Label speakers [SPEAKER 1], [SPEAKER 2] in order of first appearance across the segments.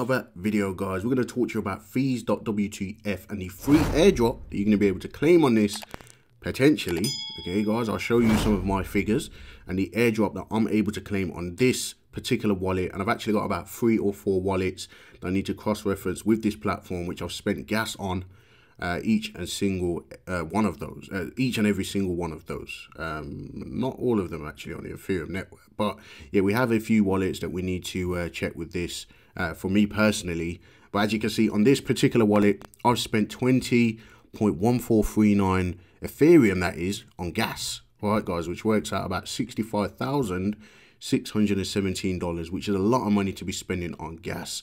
[SPEAKER 1] another video, guys. We're going to talk to you about fees.wtf and the free airdrop that you're going to be able to claim on this potentially. Okay, guys, I'll show you some of my figures and the airdrop that I'm able to claim on this particular wallet. And I've actually got about three or four wallets that I need to cross-reference with this platform, which I've spent gas on uh, each and single uh, one of those, uh, each and every single one of those. Um, not all of them actually on the Ethereum network, but yeah, we have a few wallets that we need to uh, check with this. Uh, for me personally, but as you can see on this particular wallet, I've spent 20.1439 Ethereum that is on gas. Right, guys, which works out about sixty-five thousand six hundred and seventeen dollars, which is a lot of money to be spending on gas.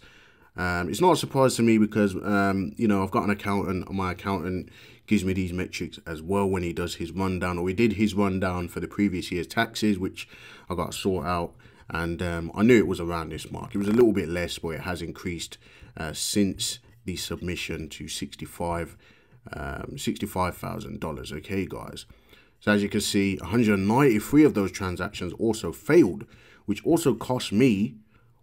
[SPEAKER 1] Um, it's not a surprise to me because, um, you know, I've got an accountant. My accountant gives me these metrics as well when he does his rundown, or he did his rundown for the previous year's taxes, which I got to sort out and um, I knew it was around this mark. It was a little bit less, but it has increased uh, since the submission to 65 um, $65,000, okay guys? So as you can see, 193 of those transactions also failed, which also cost me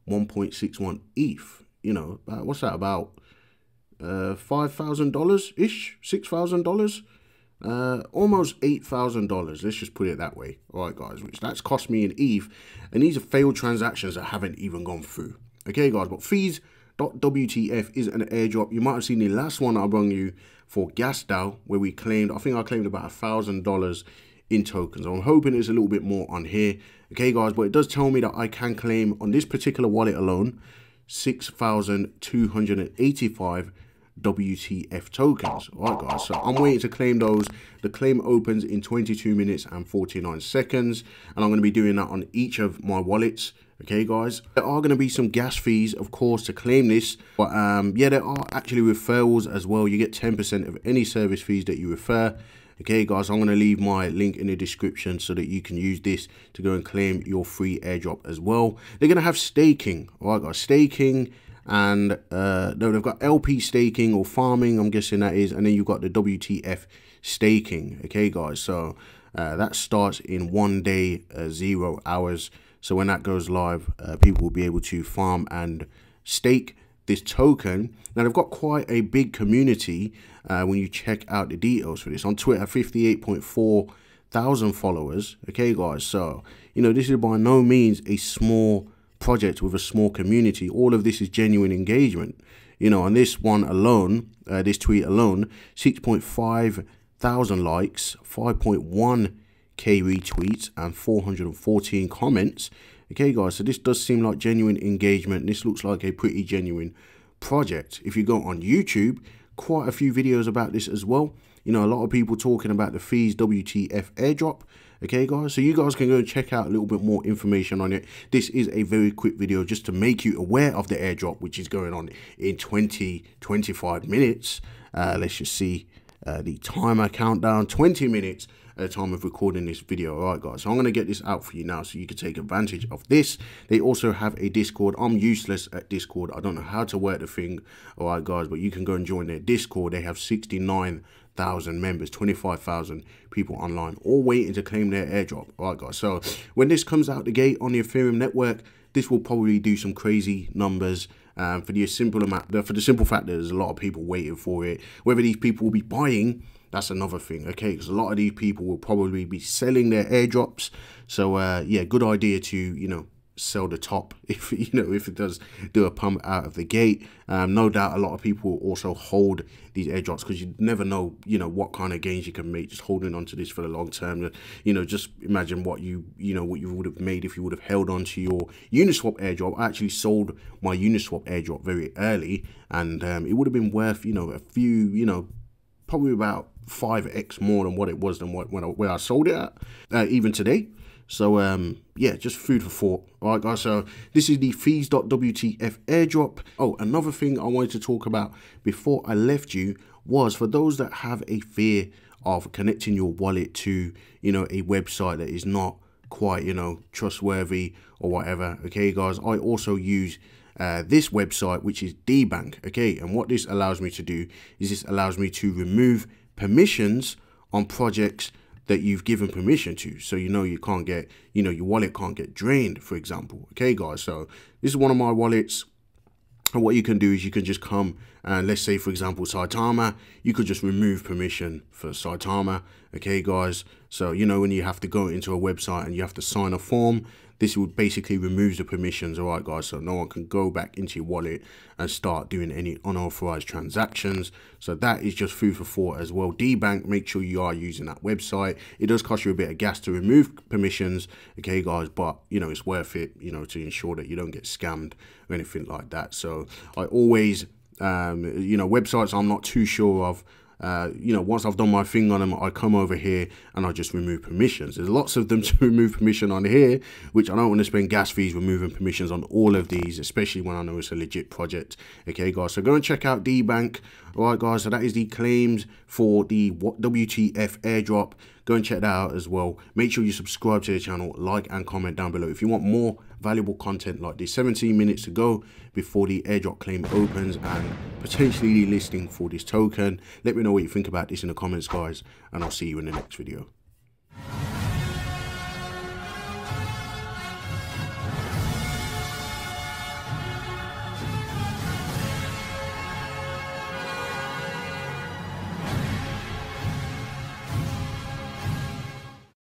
[SPEAKER 1] 1.61 ETH. You know, what's that about? Uh, $5,000-ish, $6,000? Uh, almost eight thousand dollars. Let's just put it that way. All right, guys, which that's cost me an ETH, and these are failed transactions that haven't even gone through. Okay, guys, but fees. .wtf is an airdrop. You might have seen the last one I brought you for GasDAO, where we claimed, I think I claimed about a thousand dollars in tokens. I'm hoping it's a little bit more on here. Okay, guys, but it does tell me that I can claim on this particular wallet alone 6,285 WTF tokens. All right, guys. So I'm waiting to claim those. The claim opens in 22 minutes and 49 seconds. And I'm going to be doing that on each of my wallets. Okay, guys. There are going to be some gas fees, of course, to claim this. But um, yeah, there are actually referrals as well. You get 10% of any service fees that you refer. Okay, guys, I'm going to leave my link in the description so that you can use this to go and claim your free airdrop as well. They're going to have staking. All right, guys, staking and uh, no, they've got LP staking or farming, I'm guessing that is, and then you've got the WTF staking. Okay, guys, so uh, that starts in one day, uh, zero hours. So when that goes live, uh, people will be able to farm and stake this token. Now they've got quite a big community uh, when you check out the details for this. On Twitter, 58.4 thousand followers. Okay, guys, so, you know, this is by no means a small project with a small community. All of this is genuine engagement. You know, on this one alone, uh, this tweet alone, 6.5 thousand likes, 5.1 k retweets, and 414 comments. Okay, guys, so this does seem like genuine engagement. This looks like a pretty genuine project. If you go on YouTube, quite a few videos about this as well. You know, a lot of people talking about the fees WTF airdrop. Okay, guys, so you guys can go and check out a little bit more information on it. This is a very quick video just to make you aware of the airdrop, which is going on in 20, 25 minutes. Uh, let's just see uh, the timer countdown, 20 minutes at the time of recording this video. All right, guys, so I'm going to get this out for you now so you can take advantage of this. They also have a Discord. I'm useless at Discord. I don't know how to work the thing. All right, guys, but you can go and join their Discord. They have 69,000 members, 25,000 people online, all waiting to claim their airdrop. All right, guys, so when this comes out the gate on the Ethereum network, this will probably do some crazy numbers um, for the simple amount, for the simple fact that there's a lot of people waiting for it. Whether these people will be buying that's another thing, okay? Because a lot of these people will probably be selling their airdrops. So, uh, yeah, good idea to, you know, sell the top if you know if it does do a pump out of the gate. Um, no doubt a lot of people also hold these airdrops because you never know you know what kind of gains you can make just holding on to this for the long term. You know just imagine what you you know what you would have made if you would have held on to your uniswap airdrop i actually sold my uniswap airdrop very early and um, it would have been worth you know a few you know probably about 5x more than what it was than what when I, where I sold it at, uh, even today. So um, yeah, just food for thought. All right, guys. So this is the fees.wtf airdrop. Oh, another thing I wanted to talk about before I left you was for those that have a fear of connecting your wallet to you know a website that is not quite you know trustworthy or whatever. Okay, guys. I also use uh, this website, which is DeBank. Okay, and what this allows me to do is this allows me to remove permissions on projects that you've given permission to. So you know you can't get you know your wallet can't get drained for example. Okay guys so this is one of my wallets. And what you can do is you can just come and let's say for example Saitama, you could just remove permission for Saitama. Okay guys, so you know when you have to go into a website and you have to sign a form, this would basically remove the permissions, all right guys, so no one can go back into your wallet and start doing any unauthorized transactions. So that is just food for thought as well. DeBank, make sure you are using that website. It does cost you a bit of gas to remove permissions, okay guys, but you know, it's worth it, you know, to ensure that you don't get scammed or anything like that. So I always, um, you know, websites I'm not too sure of, uh, you know, once I've done my thing on them, I come over here and I just remove permissions. There's lots of them to remove permission on here, which I don't want to spend gas fees removing permissions on all of these, especially when I know it's a legit project. Okay, guys, so go and check out DeBank. All right, guys, so that is the claims for the WTF airdrop. Go and check that out as well. Make sure you subscribe to the channel, like and comment down below. If you want more valuable content like this, 17 minutes to go before the airdrop claim opens and potentially listing for this token. Let me know what you think about this in the comments, guys, and I'll see you in the next video.